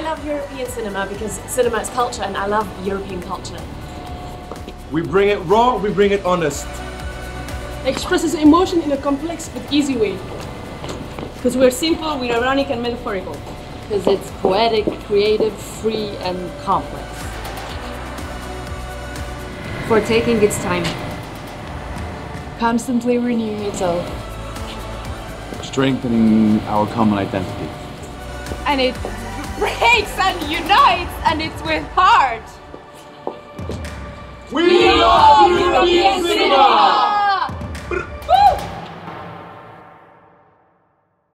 love European cinema because cinema is culture and I love European culture. We bring it raw, we bring it honest. It Expresses emotion in a complex but easy way. Because we're simple, we're ironic and metaphorical. Because it's poetic, creative, free, and complex. For taking its time. Constantly renewing itself. Strengthening our common identity. And it breaks and unites and it's with heart. We love European cinema!